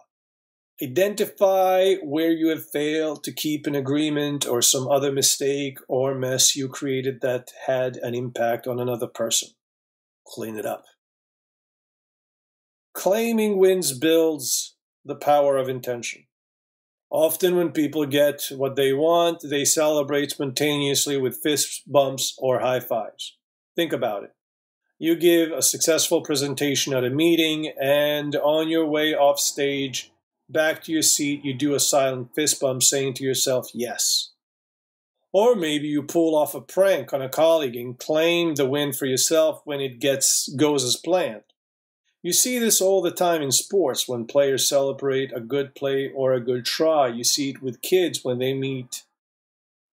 Identify where you have failed to keep an agreement or some other mistake or mess you created that had an impact on another person. Clean it up. Claiming wins builds the power of intention. Often, when people get what they want, they celebrate spontaneously with fist bumps or high fives. Think about it. You give a successful presentation at a meeting, and on your way off stage, back to your seat, you do a silent fist bump saying to yourself, yes. Or maybe you pull off a prank on a colleague and claim the win for yourself when it gets goes as planned. You see this all the time in sports when players celebrate a good play or a good try. You see it with kids when they meet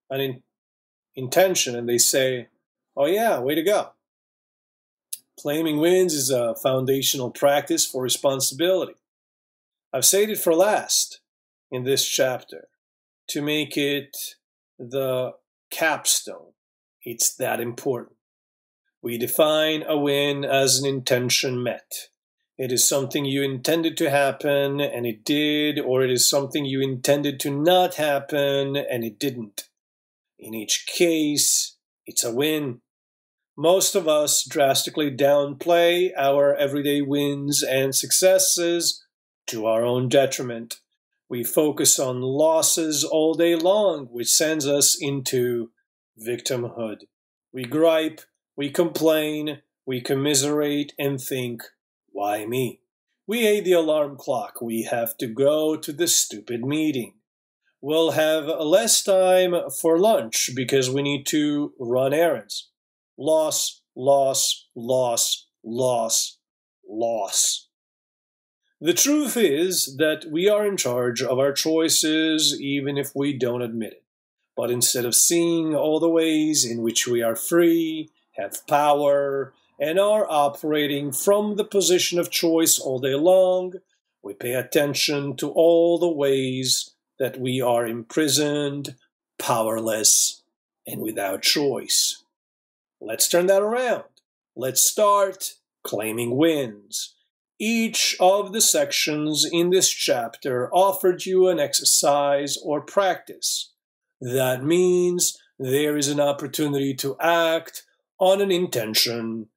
an in- intention and they say, Oh, yeah, way to go. Claiming wins is a foundational practice for responsibility. I've saved it for last in this chapter to make it the capstone. It's that important. We define a win as an intention met. It is something you intended to happen and it did, or it is something you intended to not happen and it didn't. In each case, it's a win. Most of us drastically downplay our everyday wins and successes to our own detriment. We focus on losses all day long, which sends us into victimhood. We gripe, we complain, we commiserate, and think, why me? We hate the alarm clock. We have to go to the stupid meeting. We'll have less time for lunch because we need to run errands. Loss, loss, loss, loss, loss. The truth is that we are in charge of our choices even if we don't admit it. But instead of seeing all the ways in which we are free, have power, and are operating from the position of choice all day long, we pay attention to all the ways that we are imprisoned, powerless, and without choice. Let's turn that around. Let's start claiming wins. Each of the sections in this chapter offered you an exercise or practice. That means there is an opportunity to act on an intention.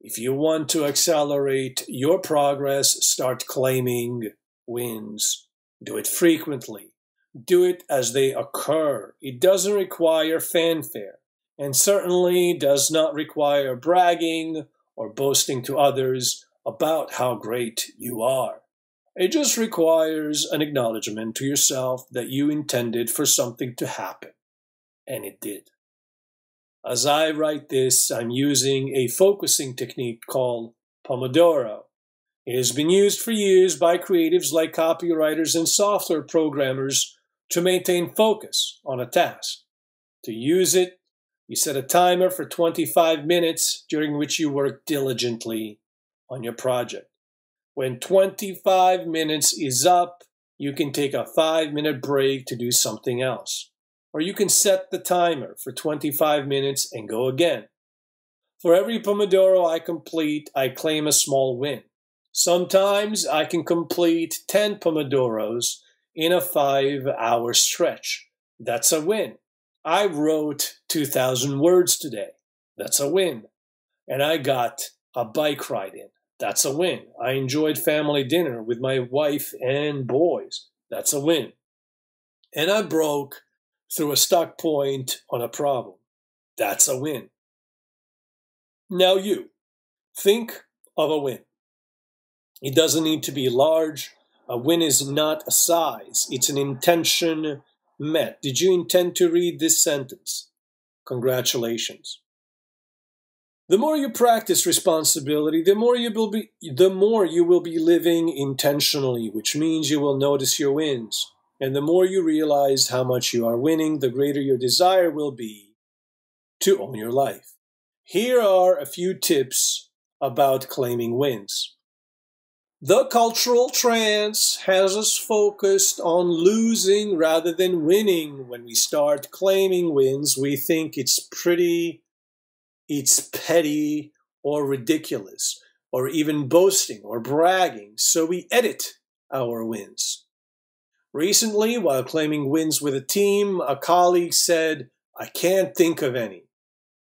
If you want to accelerate your progress, start claiming wins. Do it frequently. Do it as they occur. It doesn't require fanfare and certainly does not require bragging or boasting to others about how great you are. It just requires an acknowledgement to yourself that you intended for something to happen. And it did. As I write this, I'm using a focusing technique called Pomodoro. It has been used for years by creatives like copywriters and software programmers to maintain focus on a task. To use it, you set a timer for 25 minutes during which you work diligently on your project. When 25 minutes is up, you can take a five minute break to do something else. Or you can set the timer for 25 minutes and go again. For every Pomodoro I complete, I claim a small win. Sometimes I can complete 10 Pomodoros in a five hour stretch. That's a win. I wrote 2,000 words today. That's a win. And I got a bike ride in. That's a win. I enjoyed family dinner with my wife and boys. That's a win. And I broke through a stuck point on a problem. That's a win. Now you think of a win. It doesn't need to be large. A win is not a size, it's an intention met. Did you intend to read this sentence? Congratulations. The more you practice responsibility, the more you will be the more you will be living intentionally, which means you will notice your wins. And the more you realize how much you are winning, the greater your desire will be to own your life. Here are a few tips about claiming wins. The cultural trance has us focused on losing rather than winning. When we start claiming wins, we think it's pretty it's petty or ridiculous or even boasting or bragging, so we edit our wins. Recently, while claiming wins with a team, a colleague said, I can't think of any.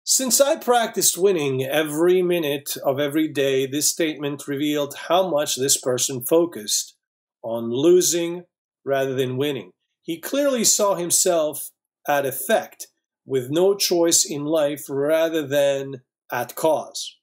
Since I practiced winning every minute of every day, this statement revealed how much this person focused on losing rather than winning. He clearly saw himself at effect with no choice in life rather than at cause.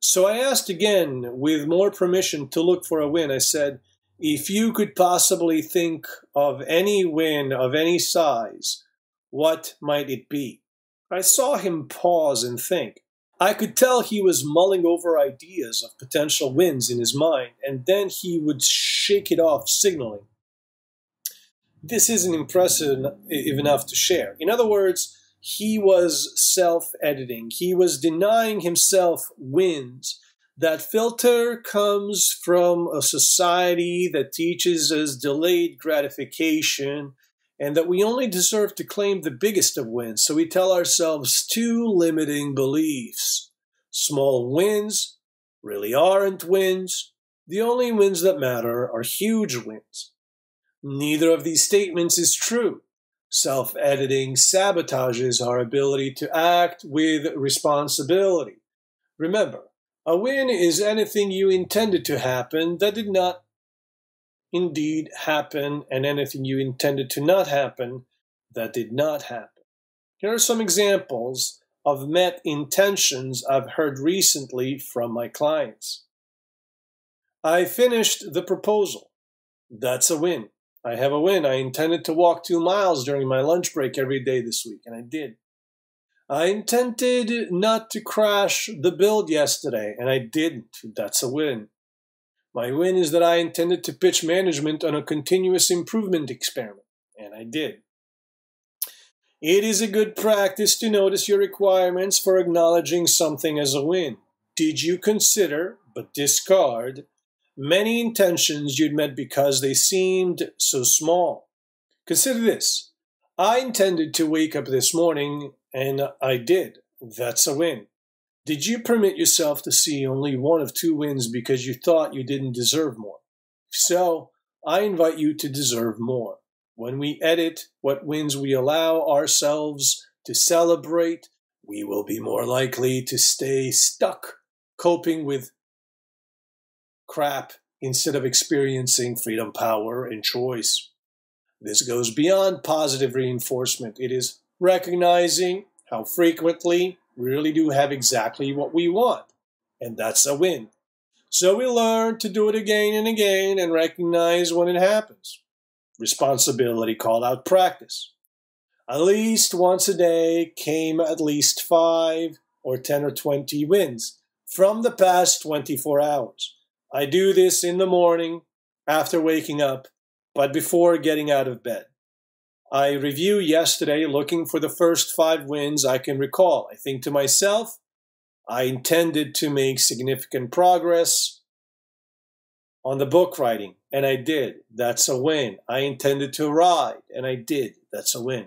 So I asked again, with more permission, to look for a win. I said, if you could possibly think of any win of any size, what might it be? I saw him pause and think. I could tell he was mulling over ideas of potential wins in his mind, and then he would shake it off, signaling. This isn't impressive enough to share. In other words, he was self editing, he was denying himself wins that filter comes from a society that teaches us delayed gratification and that we only deserve to claim the biggest of wins. So we tell ourselves two limiting beliefs. Small wins really aren't wins. The only wins that matter are huge wins. Neither of these statements is true. Self editing sabotages our ability to act with responsibility. Remember, a win is anything you intended to happen that did not indeed happen, and anything you intended to not happen that did not happen. Here are some examples of met intentions I've heard recently from my clients. I finished the proposal. That's a win. I have a win. I intended to walk two miles during my lunch break every day this week, and I did. I intended not to crash the build yesterday, and I didn't. That's a win. My win is that I intended to pitch management on a continuous improvement experiment, and I did. It is a good practice to notice your requirements for acknowledging something as a win. Did you consider, but discard, many intentions you'd met because they seemed so small? Consider this. I intended to wake up this morning and I did. That's a win. Did you permit yourself to see only one of two wins because you thought you didn't deserve more? So, I invite you to deserve more. When we edit what wins we allow ourselves to celebrate, we will be more likely to stay stuck coping with crap instead of experiencing freedom, power, and choice. This goes beyond positive reinforcement. It is recognizing how frequently we really do have exactly what we want, and that's a win. So we learn to do it again and again and recognize when it happens. Responsibility called out practice. At least once a day came at least five or 10 or 20 wins from the past 24 hours. I do this in the morning after waking up, but before getting out of bed. I review yesterday looking for the first five wins I can recall. I think to myself, I intended to make significant progress on the book writing, and I did. That's a win. I intended to ride, and I did. That's a win.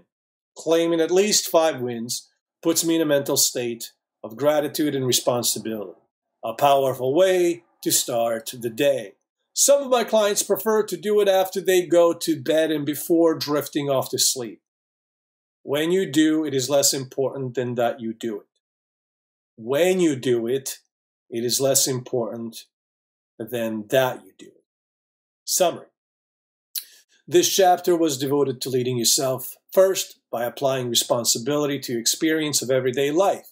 Claiming at least five wins puts me in a mental state of gratitude and responsibility. A powerful way to start the day. Some of my clients prefer to do it after they go to bed and before drifting off to sleep. When you do, it is less important than that you do it. When you do it, it is less important than that you do it. Summary. This chapter was devoted to leading yourself first by applying responsibility to experience of everyday life.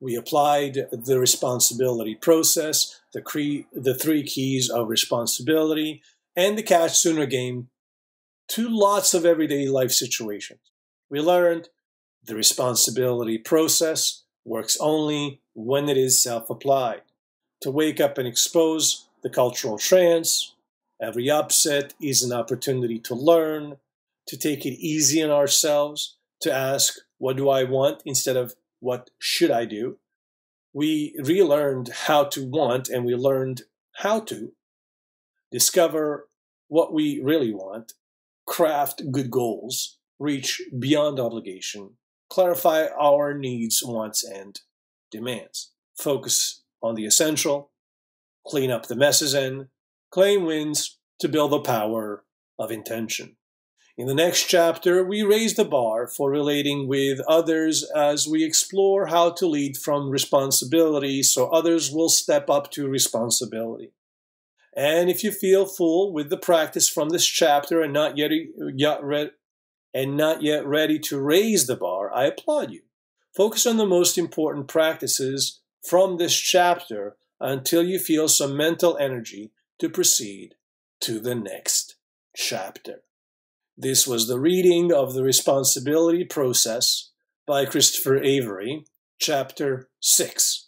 We applied the responsibility process, the, cre- the three keys of responsibility, and the sooner game to lots of everyday life situations. We learned the responsibility process works only when it is self applied. To wake up and expose the cultural trance, every upset is an opportunity to learn, to take it easy on ourselves, to ask, What do I want? instead of what should I do? We relearned how to want and we learned how to discover what we really want, craft good goals, reach beyond obligation, clarify our needs, wants, and demands, focus on the essential, clean up the messes, and claim wins to build the power of intention. In the next chapter, we raise the bar for relating with others as we explore how to lead from responsibility so others will step up to responsibility. And if you feel full with the practice from this chapter and not yet, yet re- and not yet ready to raise the bar, I applaud you. Focus on the most important practices from this chapter until you feel some mental energy to proceed to the next chapter. This was the reading of The Responsibility Process by Christopher Avery, Chapter 6.